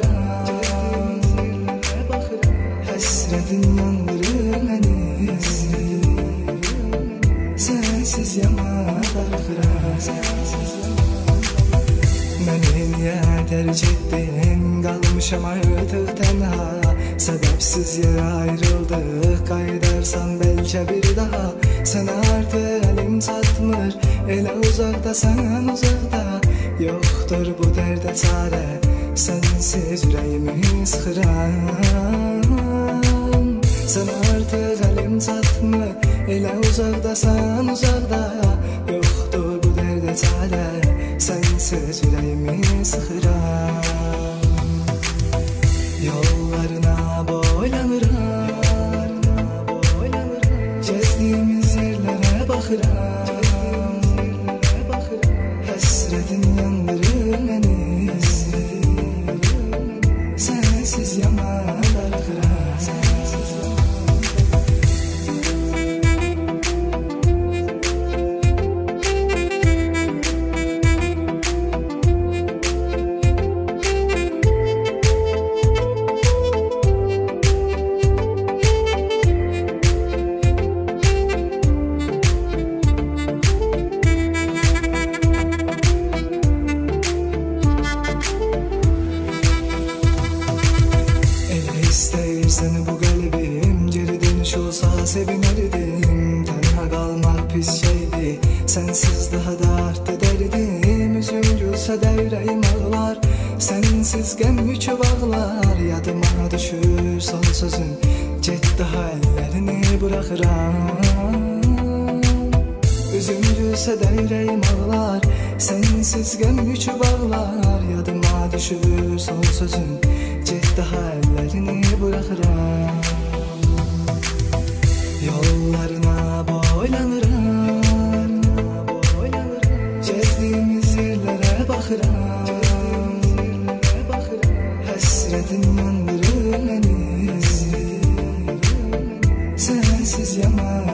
baxıram Həsrətin yandırır məni Sənsiz yana baxıram Məni niyə tərk etdin Qalmışam artıq tənha Səbəbsiz yerə ayrıldıq Qayıdarsan bəlkə bir daha Sənə artıq əlim çatmır Elə uzaqda sənən uzaqda Yoxdur bu dərdə çarə Sənsiz ürəyimi sıxıram Sən artıq əlim çatmır Elə uzaqdasan uzaqda Yoxdur bu dərdə çarə Sənsiz ürəyimi sıxıram Yollarına boylanıram Gezdiyimiz yerlərə baxıram dönüş olsa sevinərdim Tənha qalmaq pis şeydir Sənsiz daha da artdı dərdim Üzüm gülsə də ürəyim ağlar. Sənsiz qəm yükü bağlar Yadıma düşür son sözün. Get daha əllərini buraxıram Üzüm gülsə də ürəyim ağlar Sənsiz qəm yükü bağlar Yadıma düşür son sözün. Get daha əllərini buraxıram Yollarına boylanırım Gezdiğimiz yerlere bakırım. Hasretin yandırır beni. Sensiz yanar